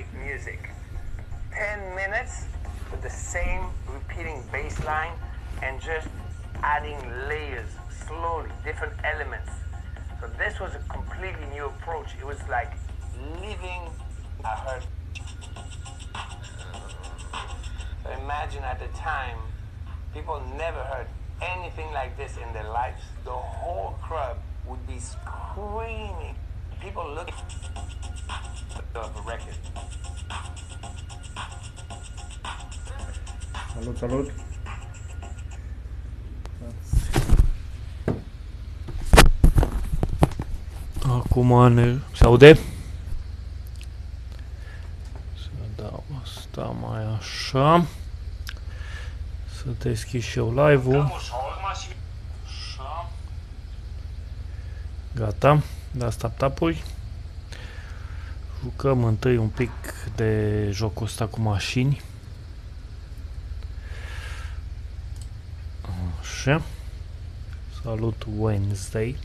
melodic music. 10 minutes with the same repeating bass line and just adding layers slowly, different elements. So this was a completely new approach. It was like living I heard. So imagine at the time, people never heard anything like this in their lives. The whole club would be screaming. People looking for the record. Salut, salut! Acum ne... Se aude? Să dau asta mai așa. Să deschid și eu live-ul. Așa. Gata. Da tap tapuri. Jucăm întâi un pic de jocul ăsta cu mașini. Așa. Salut Wednesday.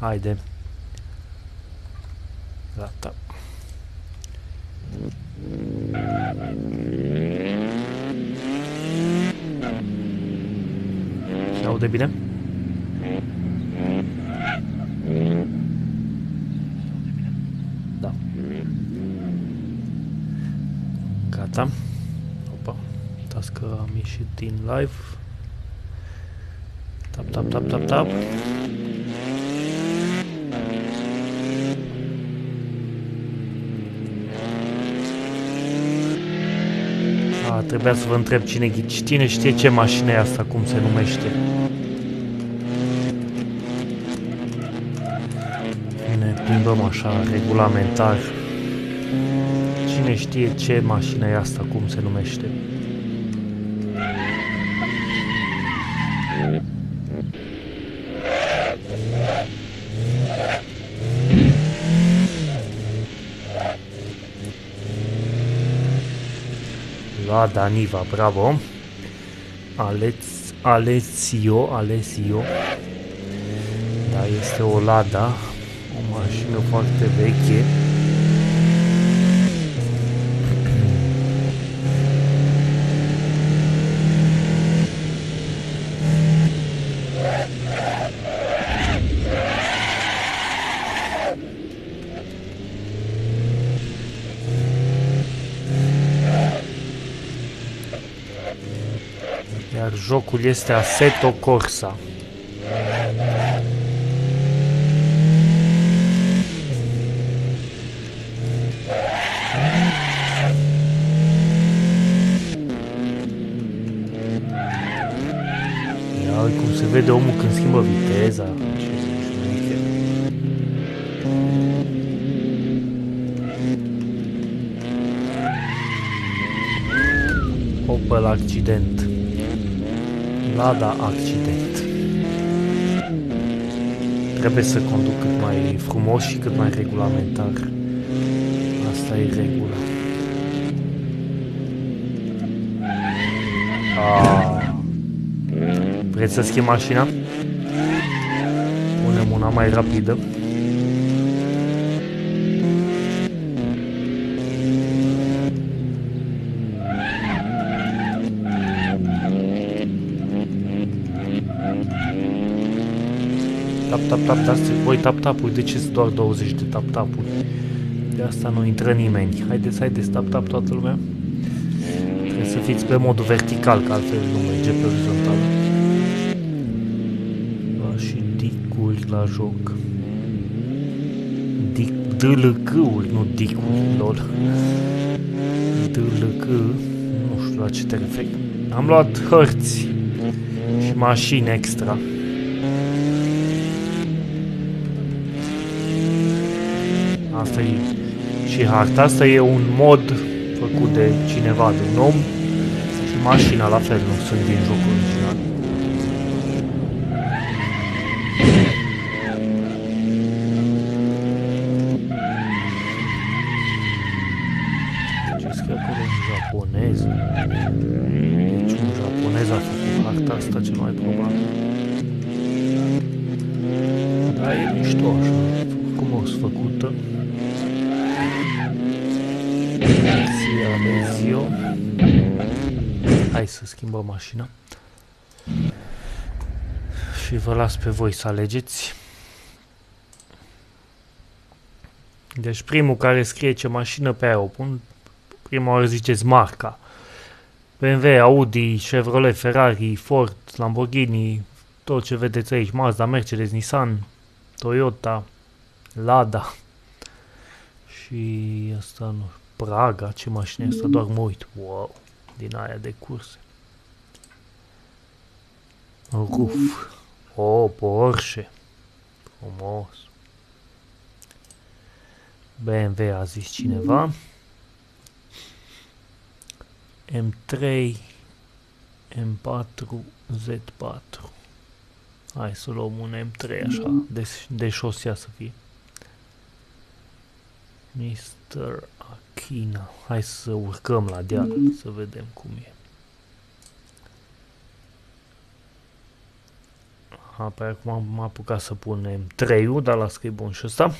Haide. Gata. Se aude bine? Da. Gata. Opa. Uitați că am ieșit din live. Tap, tap, tap, tap, tap. A, trebuia să vă întreb cine, cine știe ce mașină e asta, cum se numește. Ne plimbăm așa, regulamentar. Cine știe ce mașină e asta, cum se numește. Lada Niva, bravo. Aleț, Alessio, Alessio. Da, este o Lada, o mașină foarte veche. Iar jocul este Assetto Corsa. Ia uite cum se vede omul când schimbă viteza. Ce șmecher. Opel accident. Lada accident. Trebuie să conduc cât mai frumos și cât mai regulamentar. Asta e regula. Ah. Vreți să schimb mașina? Punem una mai rapidă. Tap, tap, tap, dați voi tap tapuri, de ce sunt doar 20 de tap tapuri? De asta nu intră nimeni. Haideți, haideți, tap tap toată lumea. Trebuie să fiți pe modul vertical, că altfel nu merge pe orizontal. Da, și dicuri la joc. Dic, dlc-uri, nu dicuri, lol. dlc, nu știu la ce te referi. Am luat hărți și mașini extra. Asta e. Și harta asta e un mod făcut de cineva, de un om. Și mașina la fel nu sunt din jocul Hai să schimbăm mașina. Și vă las pe voi să alegeți. Deci primul care scrie ce mașină pe aia o pun, prima oară ziceți marca. BMW, Audi, Chevrolet, Ferrari, Ford, Lamborghini, tot ce vedeți aici, Mazda, Mercedes, Nissan, Toyota, Lada și asta nu Praga, ce mașină asta, doar mă uit, wow, din aia de curse. Ruf, o, oh, Porsche, frumos. BMW a zis cineva. M3, M4, Z4. Hai să luăm un M3 așa, de, de șosea să fie. Mr. Akina. Hai să urcăm la deal, să vedem cum e. Apoi acum am apucat să punem 3-ul, dar las că e bun și ăsta.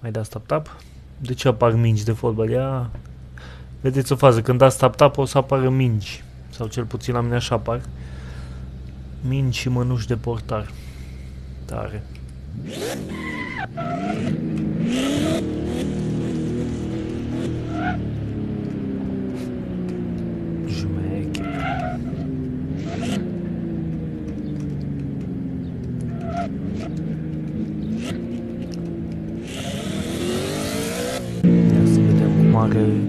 Mai dați tap-tap. De ce apar mingi de fotbal? Ia... Vedeți o fază, când dați tap-tap o să apară mingi. Sau cel puțin la mine așa apar. Mingi și mănuși de portar. Tare.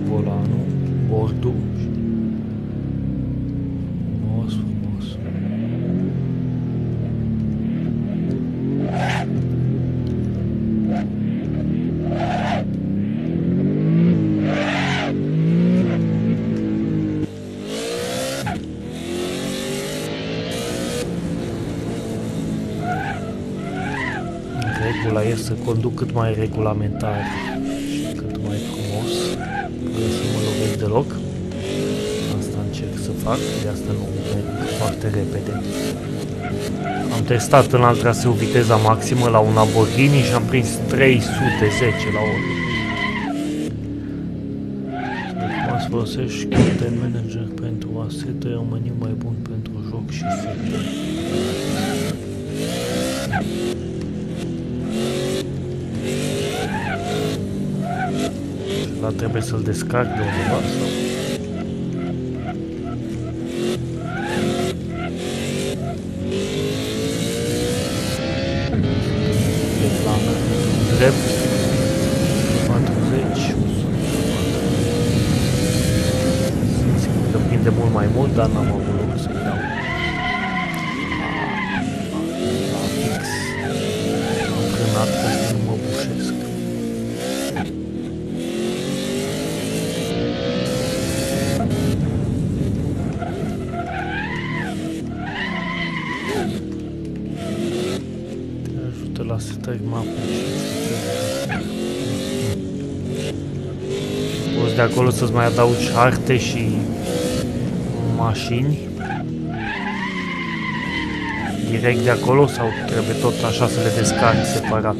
Volanul, bordul. Frumos, frumos. Regula este să conduc cât mai regulamentar deloc. Asta încerc să fac, de asta nu merg foarte repede. Am testat în alt traseu viteza maximă la un Lamborghini și am prins 310 la oră. Acum să folosești Content Manager pentru a seta un meniu mai bun pentru joc și setări. Dar trebuie să-l descarc de undeva sau... Drept. 40 Simt că prinde mult mai mult, dar n-am 100% e mapă. Poți de acolo să-ți mai adaugi harte și mașini. Direct de acolo sau trebuie tot așa să le descarci separat?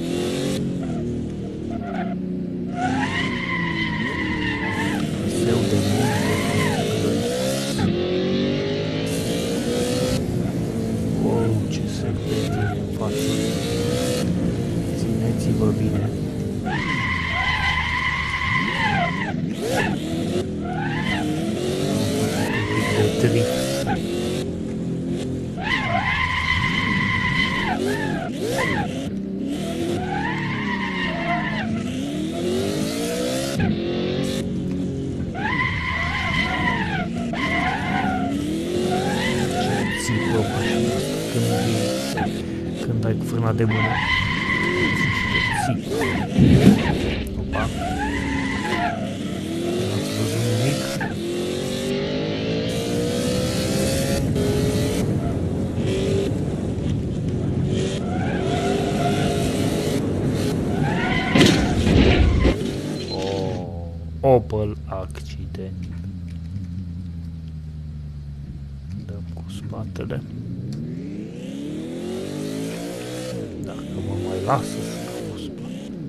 Cu spatele. Dacă mă mai lasă să dau cu spatele.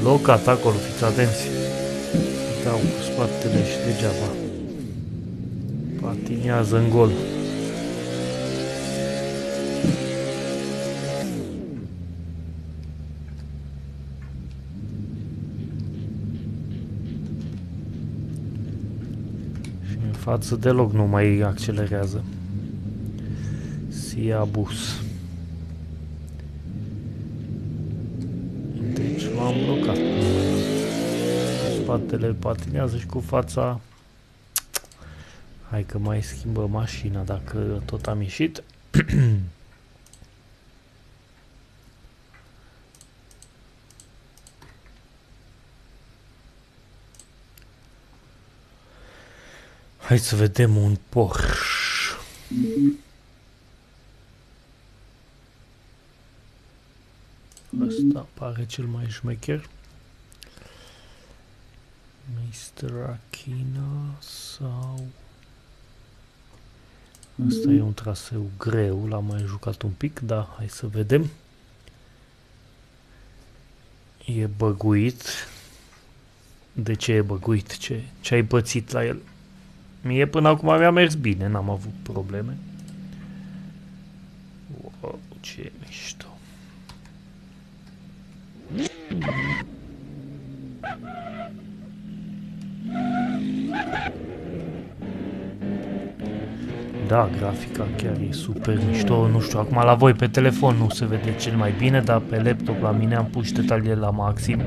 Blocat acolo, fiți atenți. Dau cu spatele și degeaba. Patinează în gol. Față deloc nu mai accelerează. Siabus. Deci l-am blocat. Cu spatele patinează și cu fața... Hai că mai schimbă mașina dacă tot am ieșit. Hai să vedem un Porsche. Ăsta pare cel mai șmecher. Mr. Akina sau... Ăsta e un traseu greu, l-am mai jucat un pic, dar hai să vedem. E băguit. De ce e băguit? Ce, ce ai pățit la el? Mie până acum mi-a mers bine, n-am avut probleme. Wow, ce mișto. Da, grafica chiar e super mișto, nu știu, acum la voi pe telefon nu se vede cel mai bine, dar pe laptop la mine am pus detaliile la maxim.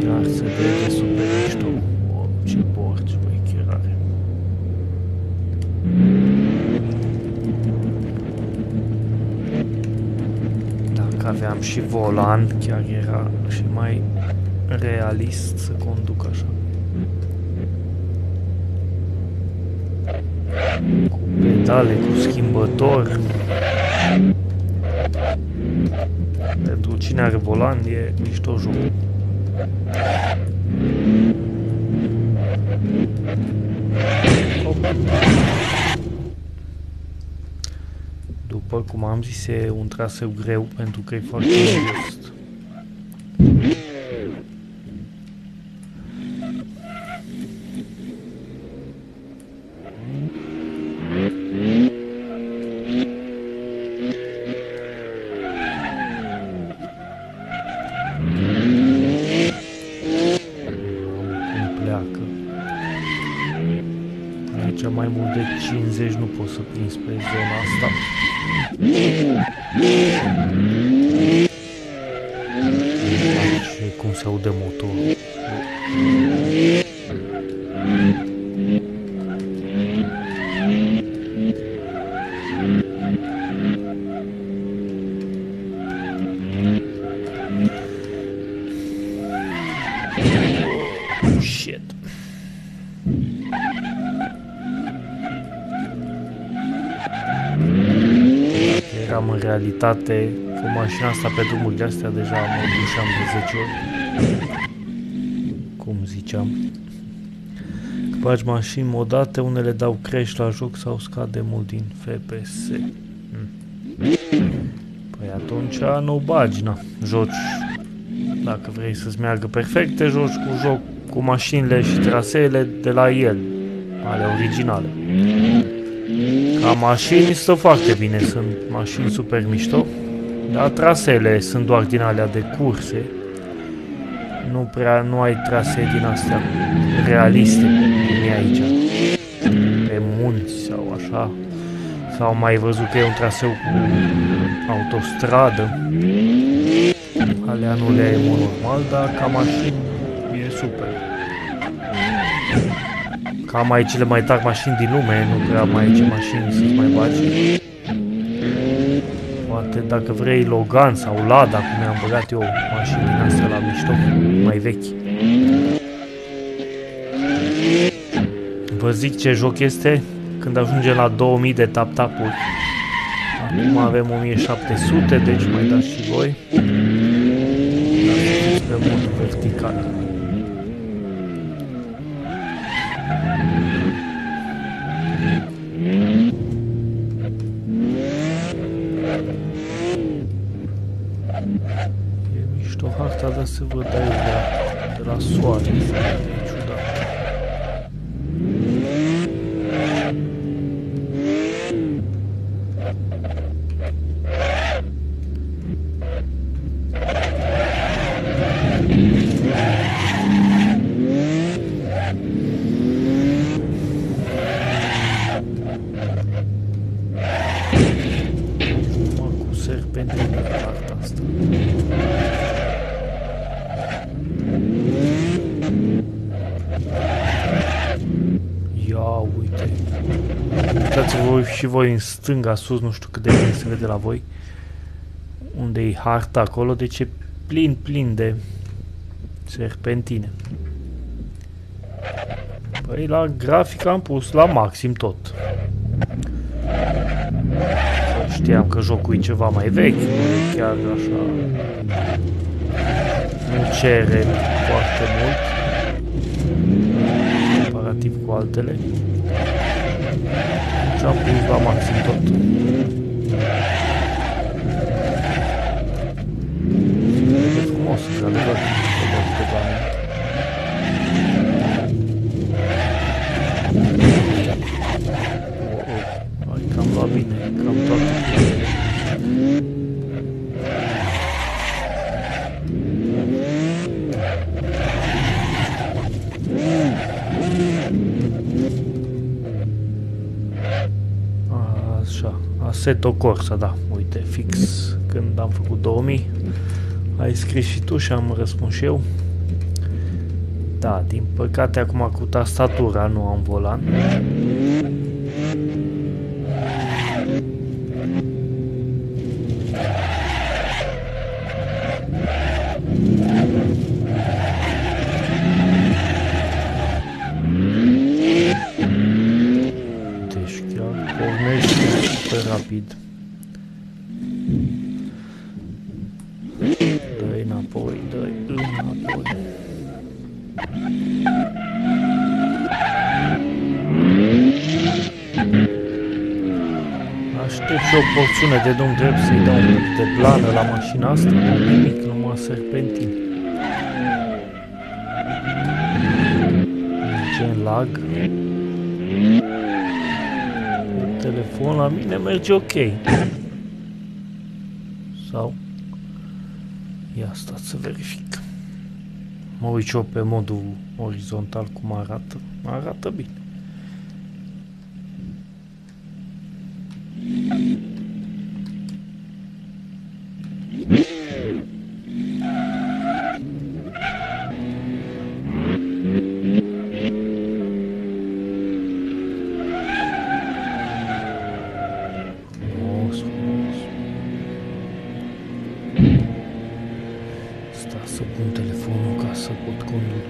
Chiar se vede aveam și volan, chiar era și mai realist să conduc așa. Cu pedale, cu schimbător. Pentru cine are volan e mișto jocul. Hop. după cum am zis, e un traseu greu pentru că e foarte injust. pleacă. Aici mai mult de 50 nu pot să prind spre în realitate cu mașina asta pe drumul de astea, deja mă dușeam de 10 ori. Cum ziceam. Că bagi mașini modate, unele dau crash la joc sau scade mult din FPS. Hmm. Păi atunci nu bagi, na. Joci. Dacă vrei să-ți meargă perfect, te joci cu joc cu mașinile și traseele de la el, ale originale. Ca mașini stă foarte bine, sunt mașini super mișto, dar trasele sunt doar din alea de curse. Nu prea, nu ai trasee din astea realiste, cum e aici. Pe munți sau așa. Sau mai văzut că e un traseu cu autostradă. Alea nu le ai în mod normal, dar ca mașini e super. Cam ai cele mai tari mașini din lume, nu prea mai ai ce mașini să-ți mai bagi. Poate dacă vrei Logan sau Lada, cum mi-am băgat eu mașini din astea la mișto, mai vechi. Vă zic ce joc este când ajungem la 2000 de tap-tap-uri. Acum avem 1700, deci mai dați și voi. Dar pe mod vertical. Harta, dar se văd aici de la, de la soare. Se vede ciudat. Mă, cu serpentine pe harta asta. Ia uite. Uitați-vă și voi în stânga, sus, nu știu cât de bine se vede la voi. Unde e harta acolo, deci e plin, plin de serpentine. Păi la grafic am pus la maxim tot. Că Știam că jocul e ceva mai vechi, nu e chiar așa... Nu cere foarte mult. Comparativ cu altele. Deci am pus la maxim tot. E frumos, într-adevăr, pe loc de oameni. Oh, oh, ai cam luat bine, cam toate puterile. Așa, Assetto Corsa, da, uite, fix când am făcut 2000 ai scris și tu și am răspuns și eu. Da, din păcate acum cu tastatura nu am volan. Și o porțiune de drum drept să-i dau un pic de plană la mașina asta, dar nimic, numai serpentin. Gen lag. Pe telefon la mine merge ok. Sau? Ia stați să verific. Mă uit și eu pe modul orizontal cum arată. Arată bine.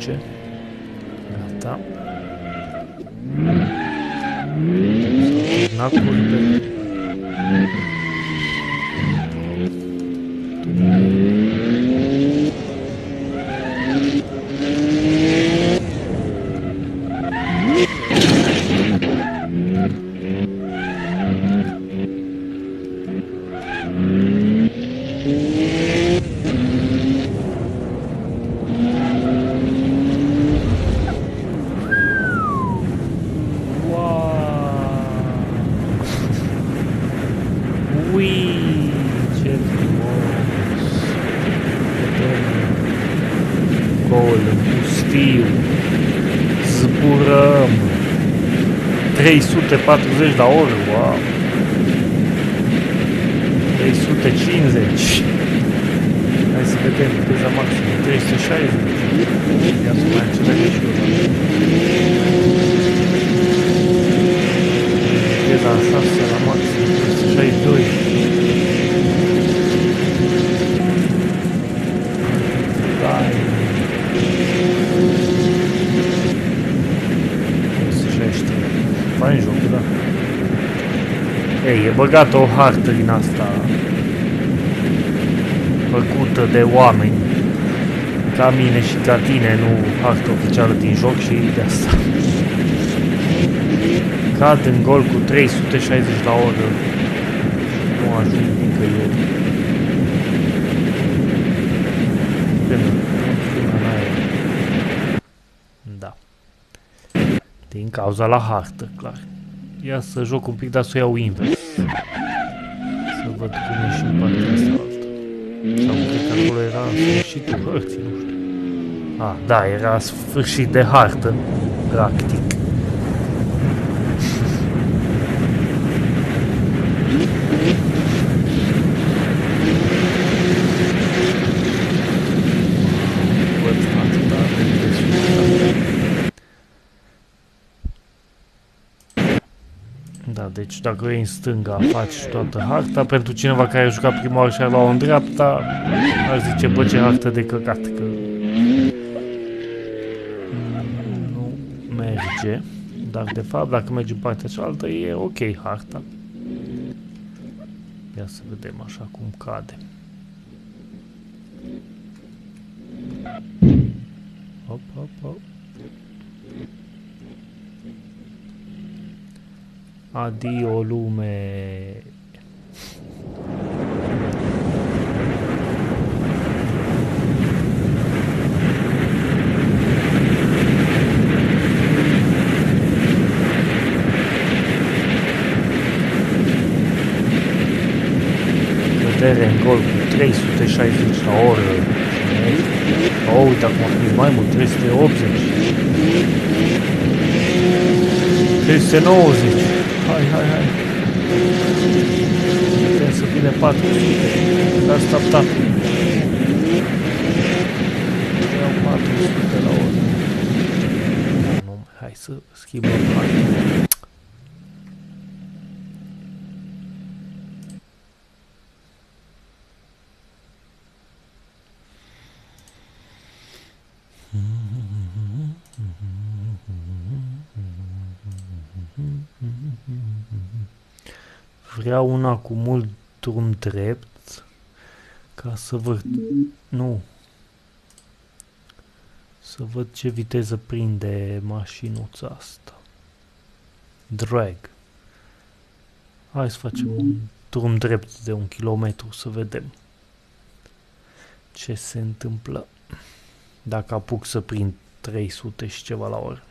tiče vrata. Nakon 340 la oră, wow! 350! Hai să vedem viteza maximă, 360. Ia să mai înțeleg și eu. Viteza 6 la maxim, 362. Dai. 363. Fain joc, da. Ei, e băgată o hartă din asta făcută de oameni ca mine și ca tine, nu hartă oficială din joc și de asta. Cad în gol cu 360 la oră. Nu ajung nicăieri. până în aer. Da. Din cauza la hartă, clar. Ia să joc un pic, dar să o iau invers. Să văd cum e și în partea asta altă. Sau cred că acolo era sfârșitul hărții, nu știu. Ah, da, era sfârșit de hartă, practic. Da, deci dacă e în stânga, faci toată harta. Pentru cineva care a jucat prima oară și a luat în dreapta, ar zice, bă, ce hartă de căcat, că nu merge. Dar, de fapt, dacă mergi în partea cealaltă, e ok harta. Ia să vedem așa cum cade. Hop, hop, hop. Adio lume. Vedere în gol cu 360 la oră. Oh, uite acum a mai mult, 380. 390. Hai, hai, hai. Putem să vină 400. Dar stop, stop. Iau 400 la oră. Nu, hai să schimbăm hai. Vreau una cu mult drum drept ca să văd... Nu. Să văd ce viteză prinde mașinuța asta. Drag. Hai să facem un drum drept de un kilometru să vedem ce se întâmplă dacă apuc să prind 300 și ceva la oră.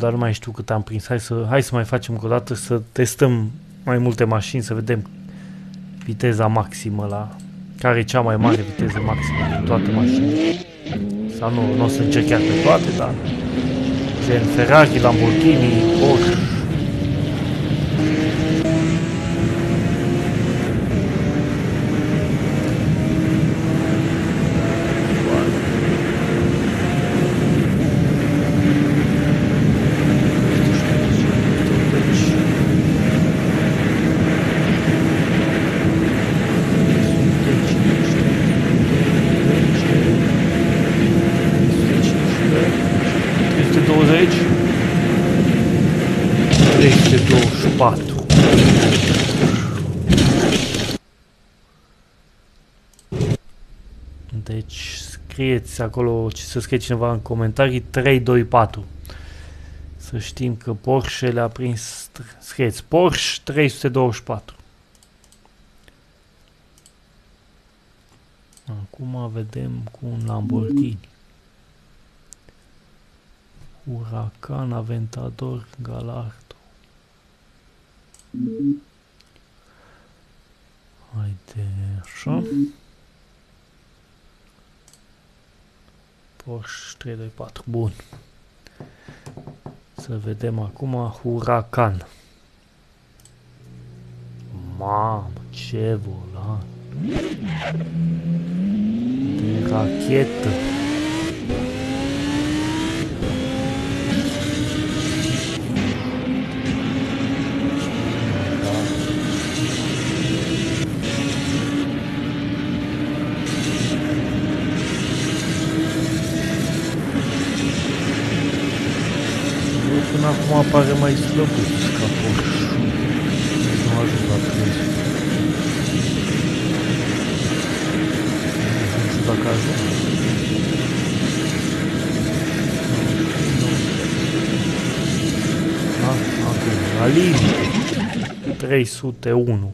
Dar nu mai știu cât am prins. Hai să, hai să mai facem o dată să testăm mai multe mașini, să vedem viteza maximă la... Care e cea mai mare viteză maximă din toate mașinile. Sau nu, nu o să încerc chiar pe toate, dar... Gen Ferrari, Lamborghini, Porsche, scrieți acolo, să scrie cineva în comentarii, 324. Să știm că Porsche le-a prins, scrieți Porsche 324. Acum vedem cu un Lamborghini. Huracan Aventador Galardo. Haide, așa. Porsche 324. Bun. Să vedem acum Huracan. Mamă, ce volan! Rachetă. Acum apare mai slăbuț ca Porsche. Nu a ajuns la 300. Nu știu dacă ajung. Ah, acum, Alin 301.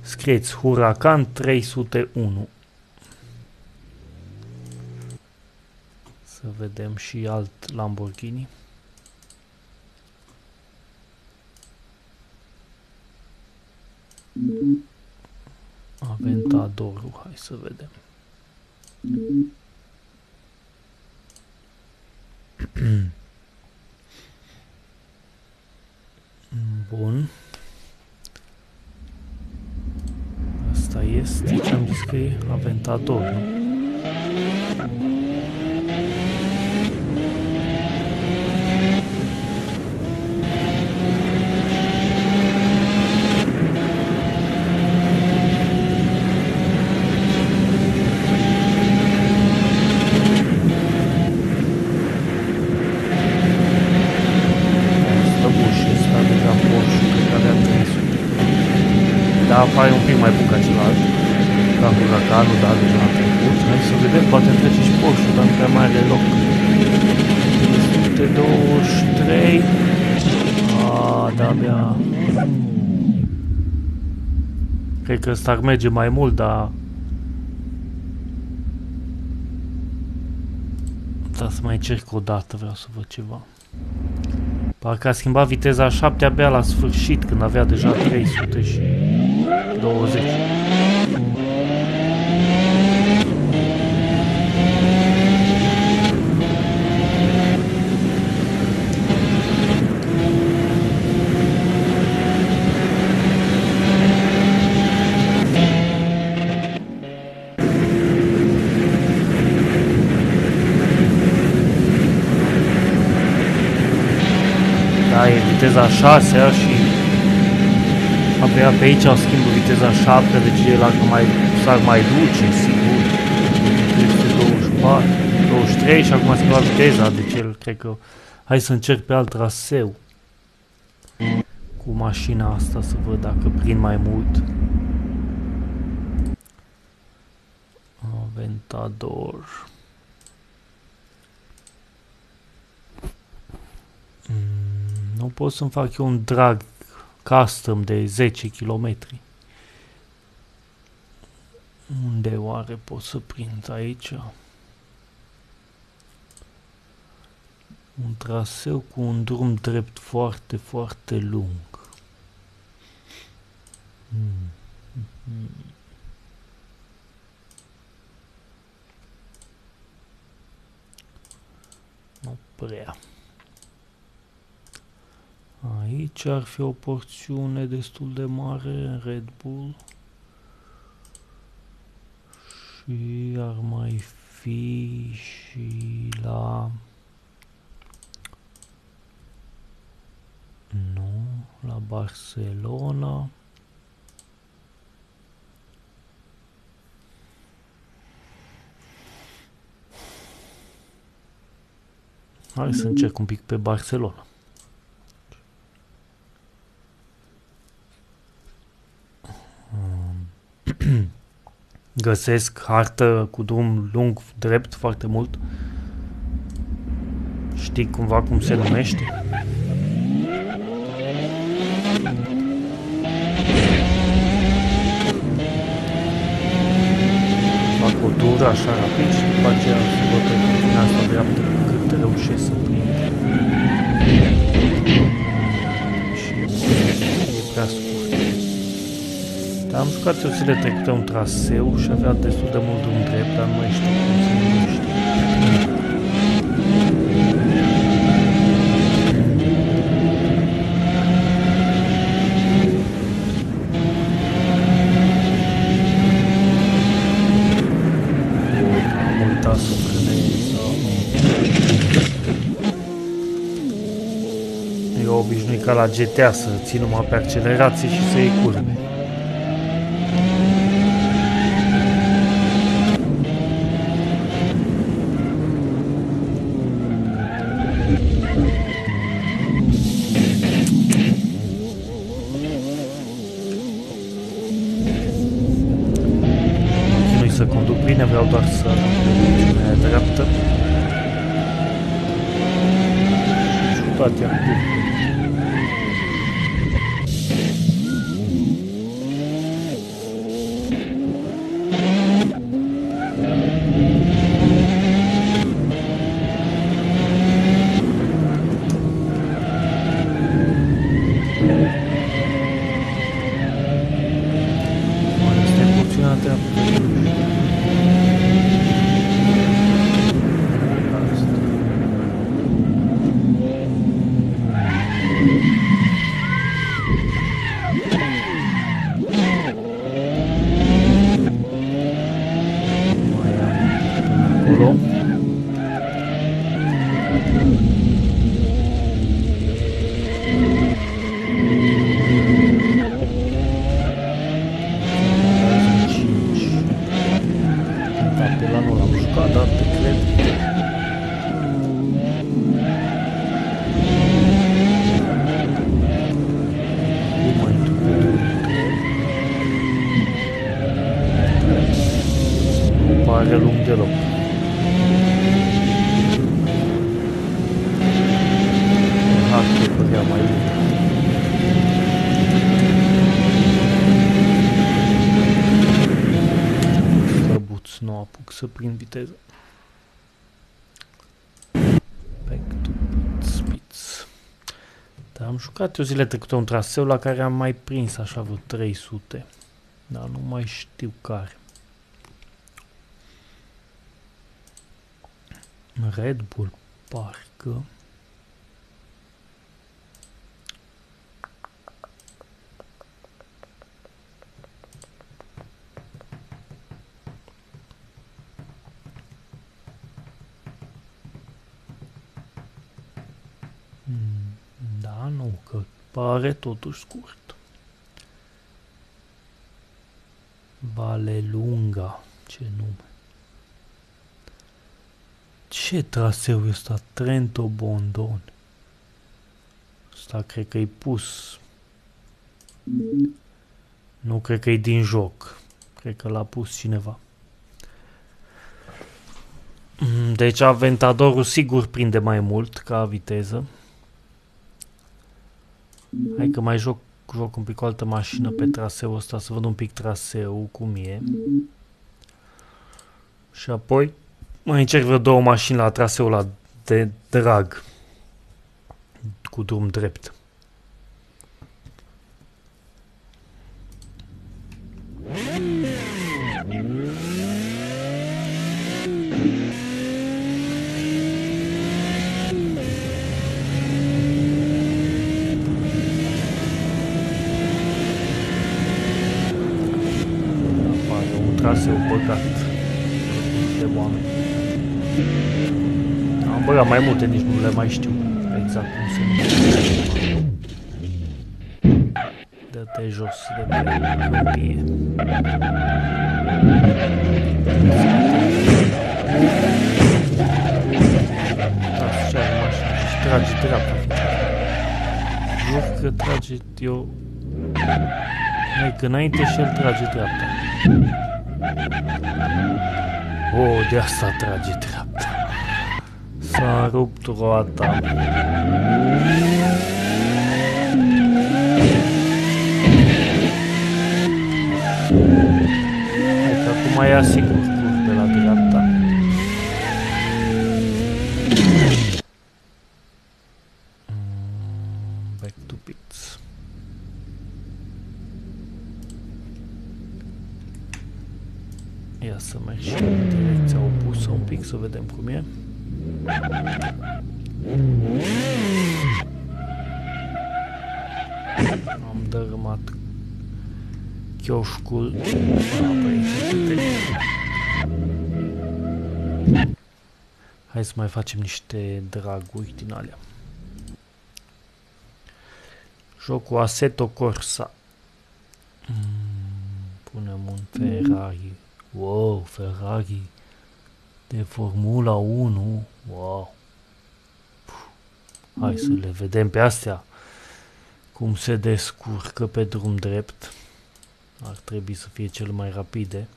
Scrieți Huracan 301. Să vedem și alt Lamborghini. Aventadorul, hai să vedem. Bun. Asta este, ce am zis că e Aventador, nu? Slăbuș ăsta deja Porsche, cred că avea 300. Da, apare un pic mai bun ca celălalt. Ca Huracanul, da, deja a trecut. Hai să vedem, poate îmi trece și Porsche, dar nu prea mai are loc. 323. A, da, abia. Cred că ăsta ar merge mai mult, dar... Da, să mai încerc o dată, vreau să văd ceva. Parcă a schimbat viteza 7 abia la sfârșit, când avea deja 320. Da, e viteza 6 și abia pe aici o schimbă viteza 7, deci el ar mai, s-ar mai duce, sigur. 324, 23 și acum a schimbat viteza, deci el cred că... Hai să încerc pe alt traseu cu mașina asta să văd dacă prind mai mult. Aventador. Nu pot să-mi fac eu un drag custom de 10 km. Unde oare pot să prind aici? Un traseu cu un drum drept foarte, foarte lung. Hmm. Hmm. Nu prea. Aici ar fi o porțiune destul de mare în Red Bull. Și ar mai fi și la... Nu, la Barcelona. Hai să încerc un pic pe Barcelona. Găsesc hartă cu drum lung, drept, foarte mult. Știi cumva cum se numește? Fac o tură așa rapid și după aceea să văd pe din asta dreaptă cât reușesc să Dar am jucat eu zile trecute un traseu și avea destul de mult drum drept, dar nu mai știu cum se numește. Am să frânezi. Eu obișnuit ca la GTA să țin numai pe accelerație și să iei curbe. Santa. Jucat eu zile trecute un traseu la care am mai prins așa vreo 300. Dar nu mai știu care. Red Bull, parcă. Pare totuși scurt. Valelunga. Ce nume. Ce traseu e ăsta? Trento Bondon. Asta cred că e pus. Nu cred că e din joc. Cred că l-a pus cineva. Mm, deci Aventadorul sigur prinde mai mult ca viteză. Hai că mai joc, joc un pic cu altă mașină pe traseul ăsta, să văd un pic traseul, cum e. Și apoi mai încerc vreo două mașini la traseul la de drag. Cu drum drept. traseu băgat de oameni. Am băgat mai multe, nici nu le mai știu exact cum se numește. Dă-te jos de pe câmpie. Așa e mașina și trage dreapta. Jur că trage eu... Mai că înainte și el trage dreapta. O, de asta trage dreapta. S-a rupt roata. Hai că acum ia sigur de la dreapta. Să vedem cum e. Am dărâmat chioșcul. Hai să mai facem niște draguri din alea. Jocul Assetto Corsa. Mm, punem un Ferrari. Wow, Ferrari de Formula 1. Wow. Puh. Hai să le vedem pe astea. Cum se descurcă pe drum drept. Ar trebui să fie cel mai rapide.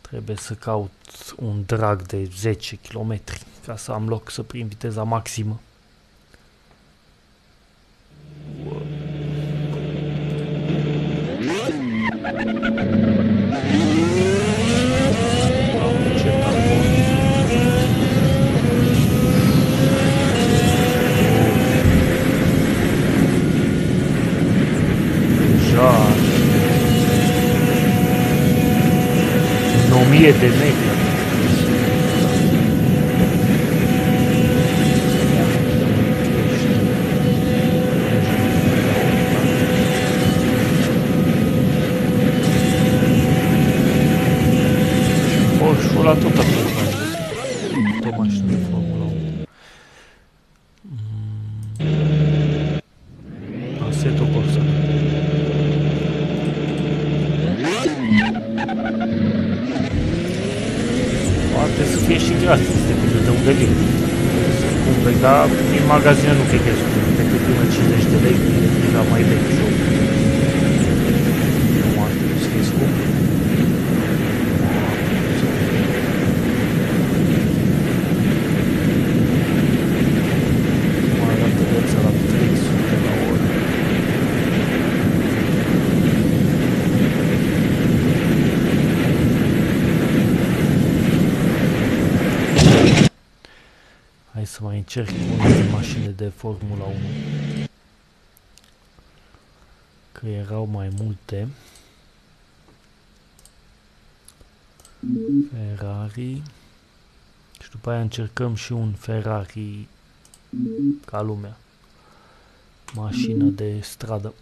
Trebuie să caut un drag de 10 km ca să am loc să prind viteza maximă. mie de metri. O, și ăla tot a fost de mașină de Formula 1. Mm. Assetto Corsa. Poate să fie și gratis, depinde de unde vin. Să cumperi, dar din magazine nu cred că e scump, decât până 50 de lei, deja mai vechi joc. Nu ar trebui să fie scump. Mai arată viața la 300 la oră. Hai să mai încerc unele mașini de Formula 1. Că erau mai multe. Ferrari. Și după aia încercăm și un Ferrari ca lumea. Mașină de stradă.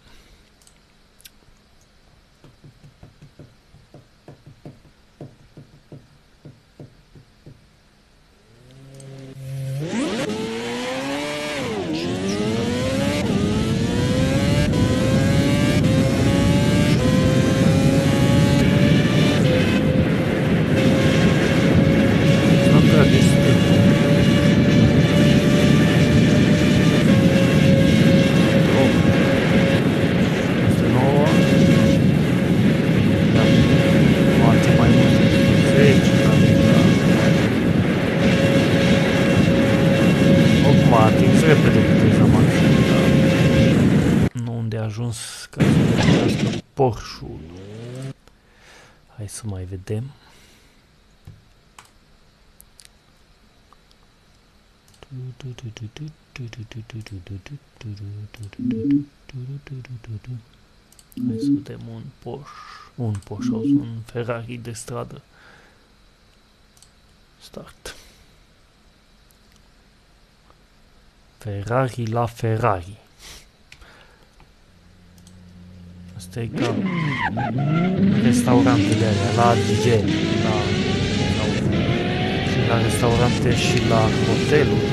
Depășească Porsche-ul. Hai să mai vedem. Hai să vedem un Porsche, un Porsche, auzi, un Ferrari de stradă. Start. Ferrari la Ferrari. Asta e ca restaurantele alea, la DJ, la, la, și la restaurante și la hoteluri,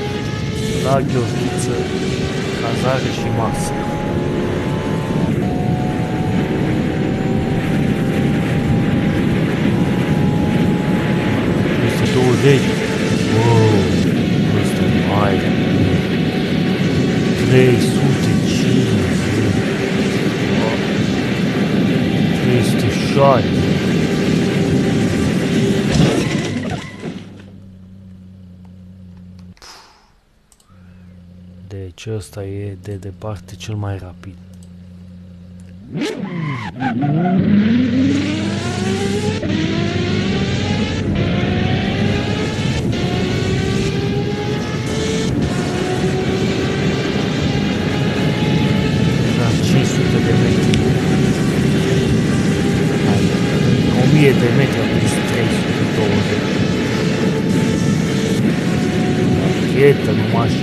la gheorghiță, cazare și masă. Este 20. Wow, este mare. 350. 306. Deci ăsta e de departe cel mai rapid. Da, Theater, como é que todo o três que eu estou olhando? Não acho.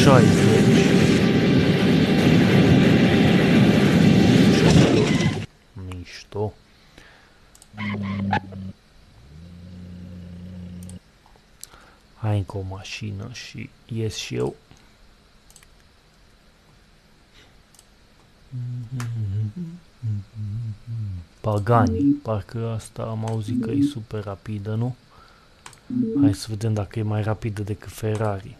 Gente. Ai, como a China e esse é eu. Pagani, parcă asta am auzit că e super rapidă, nu? Hai să vedem dacă e mai rapidă decât Ferrari.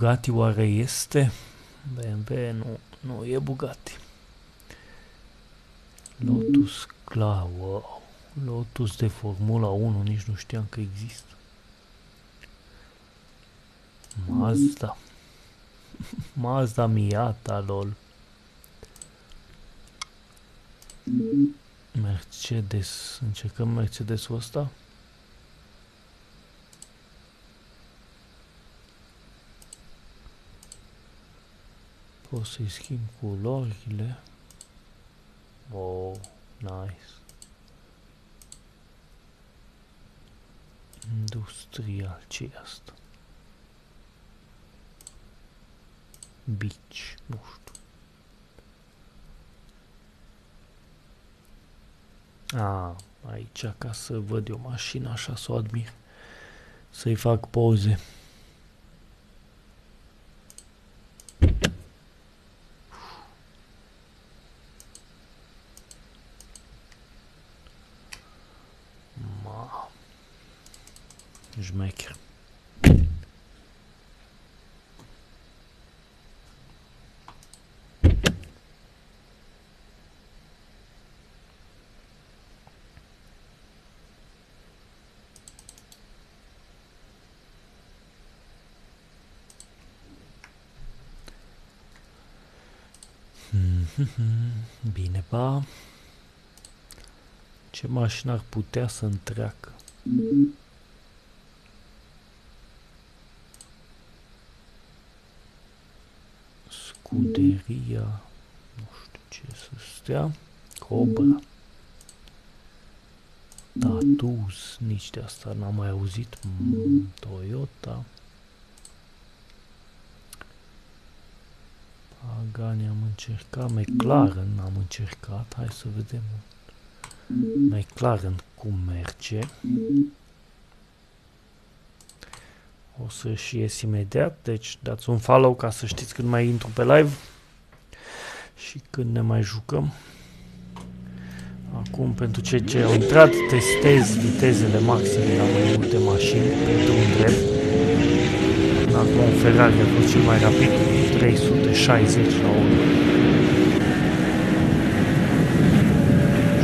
Bugatti oare este? BMW nu, nu e Bugatti. Lotus clar, wow. Lotus de Formula 1, nici nu știam că există. Mazda. Mazda Miata, lol. Mercedes. Încercăm Mercedesul ăsta? Pot să-i schimb culorile. Oh, nice. Industrial, ce e asta? Beach, nu știu. A, aici ca să văd eu mașina așa să o admir. Să-i fac poze. Șmecher. Bine, ba. Ce mașină ar putea să întreacă? Scuderia, nu știu ce să stea, Cobra. Tatus, nici de asta n-am mai auzit, Toyota. Pagani am încercat, McLaren am încercat, hai să vedem. McLaren cum merge. O să-și ies imediat, deci dați un follow ca să știți când mai intru pe live și când ne mai jucăm. Acum, pentru cei ce au intrat, testez vitezele maxime la mai multe mașini pentru un drept. Acum un Ferrari a fost cel mai rapid, 360 la 1.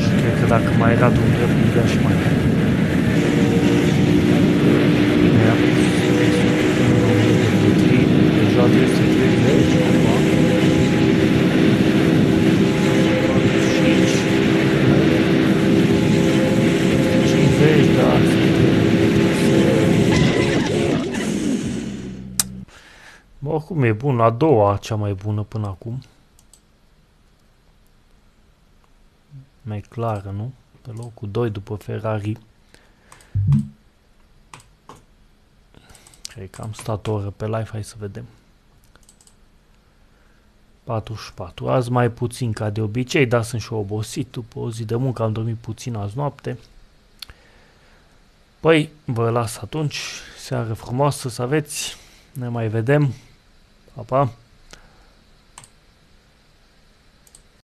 Și cred că dacă mai era drum drept, îmi și mai Era 300 de metri, deja 330. Acum e bun, a doua cea mai bună până acum. Mai clară, nu? Pe locul 2 după Ferrari. Cred că am stat o oră pe live, hai să vedem. 44. Azi mai puțin ca de obicei, dar sunt și obosit după o zi de muncă, am dormit puțin azi noapte. Păi, vă las atunci, seară frumoasă să aveți, ne mai vedem. Hoppa.